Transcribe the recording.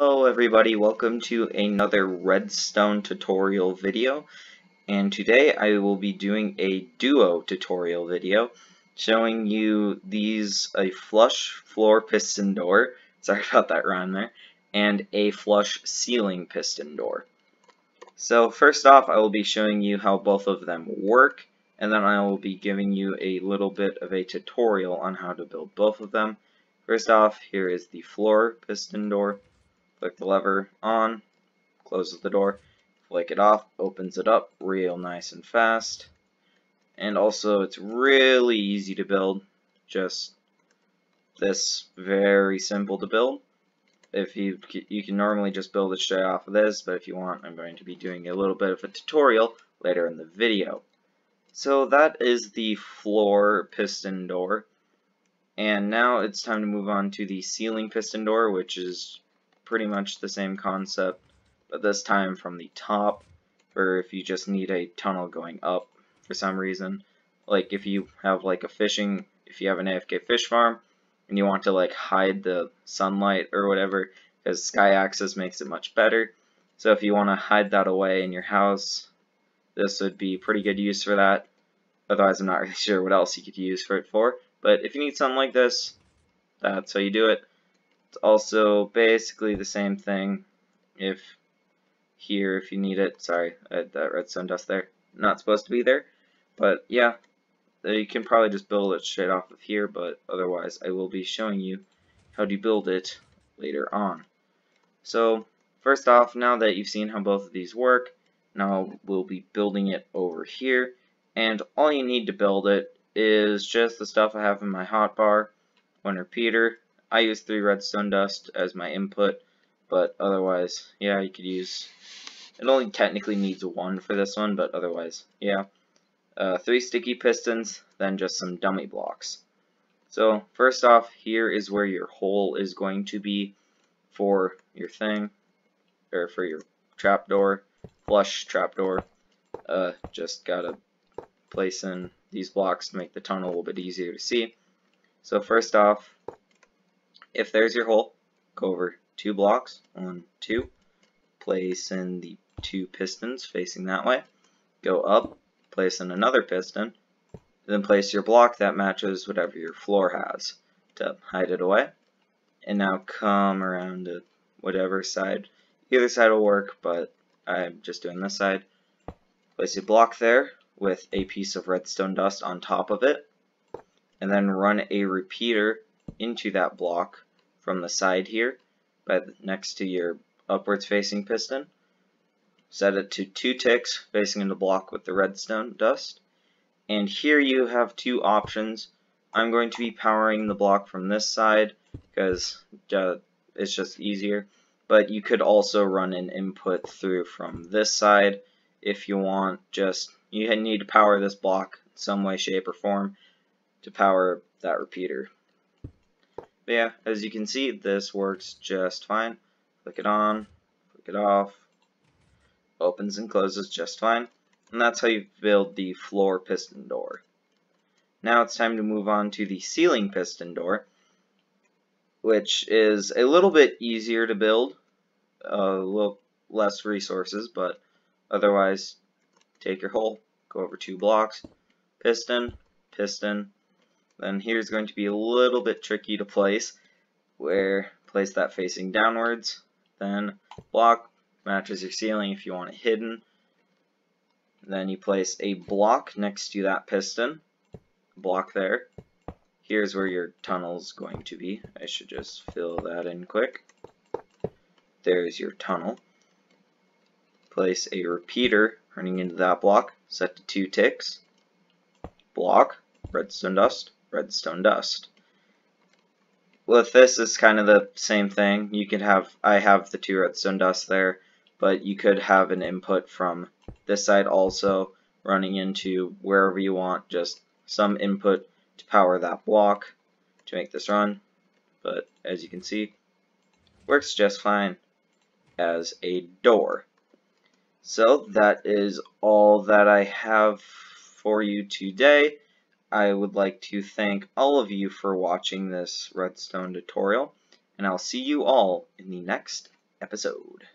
Hello everybody, welcome to another redstone tutorial video. And today I will be doing a duo tutorial video showing you these a flush floor piston door, sorry about that rhyme there, and a flush ceiling piston door. So first off I will be showing you how both of them work and then I will be giving you a little bit of a tutorial on how to build both of them. First off, here is the floor piston door Click the lever on, closes the door, flick it off, opens it up real nice and fast. And also it's really easy to build, just this very simple to build. If you you can normally just build it straight off of this, but if you want, I'm going to be doing a little bit of a tutorial later in the video. So that is the floor piston door. And now it's time to move on to the ceiling piston door, which is pretty much the same concept, but this time from the top, or if you just need a tunnel going up for some reason. Like if you have like a fishing, if you have an AFK fish farm, and you want to like hide the sunlight or whatever, because sky access makes it much better. So if you want to hide that away in your house, this would be pretty good use for that. Otherwise, I'm not really sure what else you could use for it for. But if you need something like this, that's how you do it. It's also basically the same thing if here if you need it. Sorry, that redstone dust there. Not supposed to be there. But yeah, you can probably just build it straight off of here, but otherwise I will be showing you how to build it later on. So first off, now that you've seen how both of these work, now we'll be building it over here. And all you need to build it is just the stuff I have in my hotbar, one repeater, I use 3 redstone dust as my input, but otherwise, yeah, you could use, it only technically needs 1 for this one, but otherwise, yeah. Uh, 3 sticky pistons, then just some dummy blocks. So, first off, here is where your hole is going to be for your thing, or for your trapdoor, flush trapdoor. Uh, just gotta place in these blocks to make the tunnel a little bit easier to see. So first off, if there's your hole, go over two blocks, one, two, place in the two pistons facing that way, go up, place in another piston, then place your block that matches whatever your floor has to hide it away. And now come around to whatever side, either side will work, but I'm just doing this side. Place a block there with a piece of redstone dust on top of it, and then run a repeater into that block from the side here, by the, next to your upwards facing piston. Set it to two ticks facing in the block with the redstone dust. And here you have two options. I'm going to be powering the block from this side because uh, it's just easier. But you could also run an input through from this side if you want. Just you need to power this block in some way, shape, or form to power that repeater. But yeah, as you can see, this works just fine. Click it on, click it off, opens and closes just fine. And that's how you build the floor piston door. Now it's time to move on to the ceiling piston door, which is a little bit easier to build, a little less resources, but otherwise, take your hole, go over two blocks, piston, piston, then here's going to be a little bit tricky to place, where place that facing downwards, then block matches your ceiling if you want it hidden. Then you place a block next to that piston, block there. Here's where your tunnel's going to be. I should just fill that in quick. There's your tunnel. Place a repeater running into that block, set to two ticks. Block, redstone dust, redstone dust. With this, it's kind of the same thing. You could have, I have the two redstone dust there, but you could have an input from this side also running into wherever you want, just some input to power that block to make this run. But as you can see, works just fine as a door. So that is all that I have for you today. I would like to thank all of you for watching this redstone tutorial, and I'll see you all in the next episode.